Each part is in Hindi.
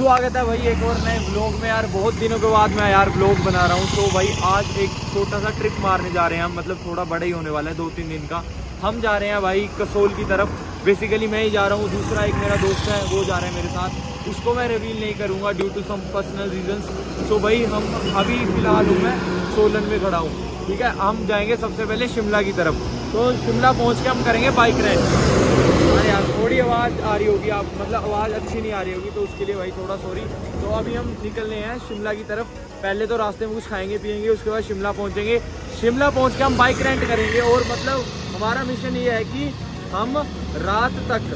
स्वागत है भाई एक और नए ब्लॉग में यार, बहुत दिनों के बाद मैं यार ब्लॉग बना रहा हूँ। तो भाई आज एक छोटा सा ट्रिप मारने जा रहे हैं हम मतलब थोड़ा बड़ा ही होने वाला है दो तीन दिन का। हम जा रहे हैं भाई कसोल की तरफ़। बेसिकली मैं ही जा रहा हूँ, दूसरा एक मेरा दोस्त है, वो जा रहे हैं मेरे साथ। उसको मैं रिवील नहीं करूँगा due to some personal reason so भाई हम अभी फ़िलहाल हूँ मैं सोलन में खड़ा हूँ। ठीक है, हम जाएँगे सबसे पहले शिमला की तरफ़। तो शिमला पहुँच के हम करेंगे बाइक राइड अरे यार, थोड़ी आवाज़ आ रही होगी आप मतलब आवाज़ अच्छी नहीं आ रही होगी तो उसके लिए भाई थोड़ा सॉरी तो अभी हम निकलने हैं शिमला की तरफ़। पहले तो रास्ते में कुछ खाएँगे, पियेंगे, उसके बाद शिमला पहुँचेंगे। शिमला पहुँच के हम बाइक रेंट करेंगे और मतलब हमारा मिशन ये है कि हम रात तक,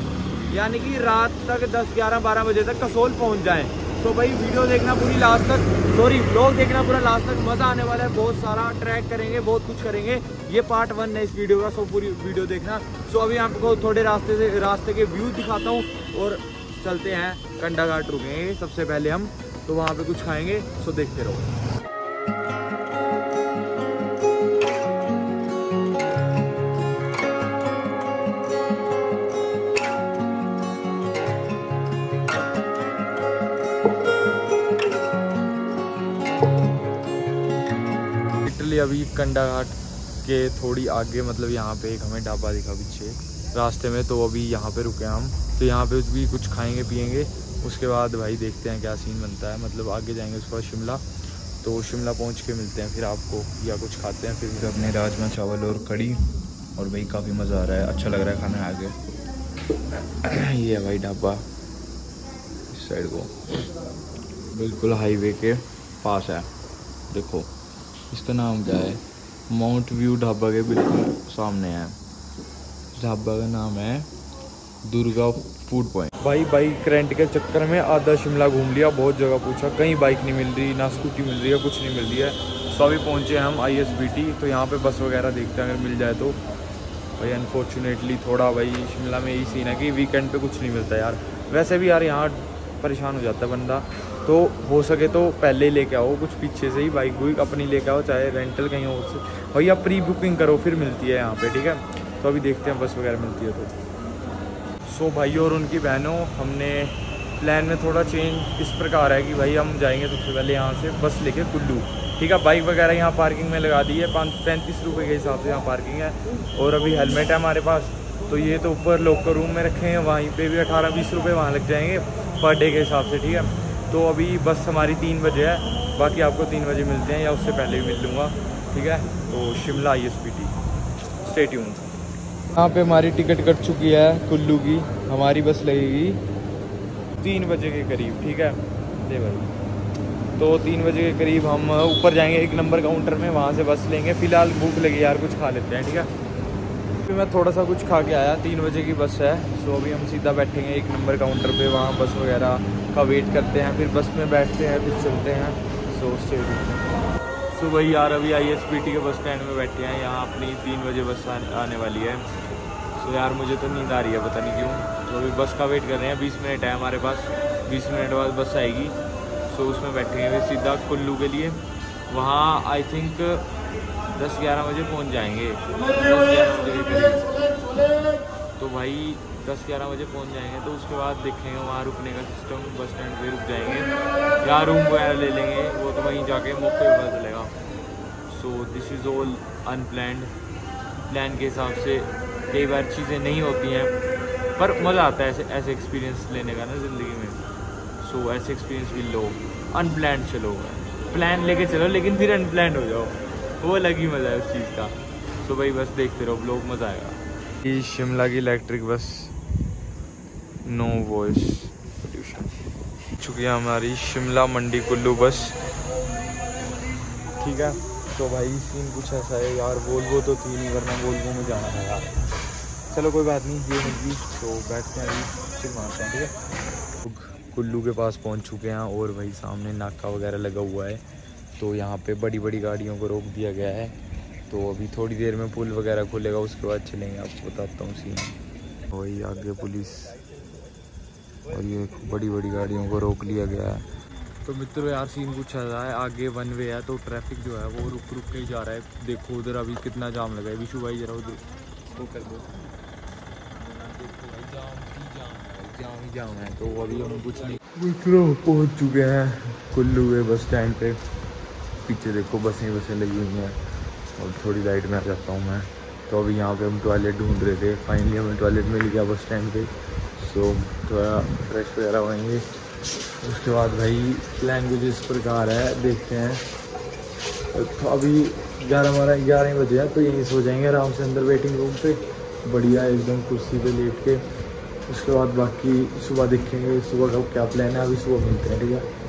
यानी कि रात तक 10 11 12 बजे तक कसोल पहुँच जाएँ। तो भाई वीडियो देखना पूरी लास्ट तक। सॉरी ब्लॉग देखना पूरा लास्ट तक। मज़ा आने वाला है। बहुत सारा ट्रैक करेंगे, बहुत कुछ करेंगे। ये पार्ट वन है इस वीडियो का सो पूरी वीडियो देखना। सो अभी आपको थोड़े रास्ते से, रास्ते के व्यू दिखाता हूँ और चलते हैं कंडा घाट रुकेंगे सबसे पहले हम तो वहाँ पे कुछ खाएँगे सो देखते रहो। अभी कंडा घाट के थोड़ी आगे मतलब यहाँ पे एक हमें ढाबा दिखा पीछे, रास्ते में तो अभी यहाँ पे रुके हम। तो यहाँ पे भी कुछ खाएँगे पियेंगे उसके बाद भाई देखते हैं क्या सीन बनता है। मतलब आगे जाएँगे उसके बाद शिमला। तो शिमला पहुँच के मिलते हैं फिर आपको, या कुछ खाते हैं, फिर अपने राजमा, चावल और कड़ी और भाई काफ़ी मज़ा आ रहा है। अच्छा लग रहा है खाना आगे। ये है भाई ढाबा। इस साइड को। बिल्कुल हाईवे के पास है। देखो। इसका नाम क्या है? माउंट व्यू ढाबा के बिल्कुल सामने है। ढाबा का नाम है दुर्गा फ़ूड पॉइंट भाई बाइक रेंट के चक्कर में आधा शिमला घूम लिया, बहुत जगह पूछा। कहीं बाइक नहीं मिल रही, ना स्कूटी मिल रही है, कुछ नहीं मिल रही है। सो अभी पहुँचे हम आईएसबीटी तो यहाँ पे बस वगैरह देखते हैं, अगर मिल जाए तो। भाई अनफॉर्चुनेटली थोड़ा भाई, शिमला में यही सीन है कि वीकेंड पे कुछ नहीं मिलता यार। वैसे भी यार, यहाँ परेशान हो जाता है बंदा। तो हो सके तो पहले ही लेके आओ, कुछ पीछे से ही बाइक बुइक अपनी लेके आओ, चाहे रेंटल कहीं हो से। भैया प्री बुकिंग करो, फिर मिलती है यहाँ पे, ठीक है? तो अभी देखते हैं, बस वगैरह मिलती है तो। सो भाई और उनकी बहनों, हमने प्लान में थोड़ा चेंज इस प्रकार है कि भाई, हम जाएँगे सबसे पहले यहाँ से बस लेके कुल्लू। ठीक है बाइक वगैरह यहाँ पार्किंग में लगा दी है पैंतीस रुपये के हिसाब से यहाँ पार्किंग है। और अभी हेलमेट है हमारे पास तो ये तो ऊपर लोकल रूम में रखे हैं, वहीं पे भी अठारह, बीस रुपये वहाँ लग जाएँगे पर डे के हिसाब से, ठीक है? तो अभी बस हमारी तीन बजे है। बाकी आपको तीन बजे मिलते हैं या उससे पहले भी मिल लूँगा, ठीक है? तो Shimla I S P T state यहाँ पे हमारी टिकट कट चुकी है कुल्लू की, हमारी बस लगेगी तीन बजे के करीब, ठीक है? दे भाई। तो तीन बजे के करीब हम ऊपर जाएँगे, एक नंबर काउंटर में, वहाँ से बस लेंगे। फ़िलहाल भूख लगी यार, कुछ खा लेते हैं, ठीक है? फिर मैं थोड़ा सा कुछ खा के आया। तीन बजे की बस है। सो अभी हम सीधा बैठेंगे एक नंबर काउंटर पे। वहाँ बस वगैरह का वेट करते हैं। फिर बस में बैठते हैं, फिर चलते हैं। सो स्टे सो वही यार, अभी आई एस पी टी के बस स्टैंड में बैठे हैं। यहाँ अपनी तीन बजे बस आने वाली है। सो यार, मुझे तो नींद आ रही है, पता नहीं क्यों। तो अभी बस का वेट कर रहे हैं। बीस मिनट है हमारे पास। बीस मिनट बाद बस आएगी। सो उसमें बैठेंगे। फिर सीधा कुल्लू के लिए। वहाँ आई थिंक दस ग्यारह बजे पहुँच जाएँगे। भाई दस ग्यारह बजे पहुँच जाएँगे तो उसके बाद देखेंगे वहाँ रुकने का सिस्टम बस स्टैंड पे रुक जाएँगे। या रूम वगैरह ले लेंगे वो तो वहीं जाके मौके पर चलेगा। So this is all unplanned plan के हिसाब से कई बार चीज़ें नहीं होती हैं पर मज़ा आता है ऐसे ऐसे एक्सपीरियंस लेने का ना ज़िंदगी में। सो so, ऐसे एक्सपीरियंस भी लो। अनप्लैंड चलो। प्लान लेके चलो लेकिन फिर अनप्लैंड हो जाओ। वो अलग ही मज़ा है उस चीज़ का। सो so, भाई बस देखते रहो लोग मज़ा आएगा। शिमला की electric bus no voice pollution चुकी है हमारी शिमला मंडी कुल्लू बस ठीक है? तो भाई सीन कुछ ऐसा है यार वोल्वो तो थी नहीं, वरना वोल्वो में जाना था यार। चलो, कोई बात नहीं, ये मिल तो बैठते हैं अभी, फिर मारते हैं, ठीक है? कुल्लू के पास पहुँच चुके हैं और भाई, सामने नाका वगैरह लगा हुआ है। तो यहाँ पे बड़ी बड़ी गाड़ियों को रोक दिया गया है। तो अभी थोड़ी देर में पुल वगैरह खुलेगा उसके बाद चलेंगे। आपको बताता हूँ सीन वही आगे पुलिस और ये बड़ी बड़ी गाड़ियों को रोक लिया गया है। तो मित्रों यार सीन कुछ रहा है आगे वन वे है तो ट्रैफ़िक जो है वो रुक रुक के ही जा रहा है। देखो उधर अभी कितना जाम लगा है। विशु भाई जरा उधर वो कर दो। देखो जाम जाम जाम ही जाम है तो अभी हम कुछ नहीं। मित्रों पहुँच चुके हैं कुल्लू के बस स्टैंड पे। पीछे देखो बसें बसें लगी हुई हैं। और थोड़ी लाइट में आ जाता हूँ मैं। तो अभी यहाँ पे हम टॉयलेट ढूंढ रहे थे। फाइनली हमें टॉयलेट मिल गया बस स्टैंड पे। सो थोड़ा फ्रेश वगैरह होएँगे उसके बाद भाई कुछ इस प्रकार है। देखते हैं। तो अभी ग्यारह बारह, ग्यारह बजे है तो यहीं सो जाएँगे आराम से अंदर वेटिंग रूम पे। बढ़िया एकदम कुर्सी पे लेट के। उसके बाद बाकी सुबह देखेंगे, सुबह का क्या प्लान है, अभी सुबह मिलते हैं, ठीक है?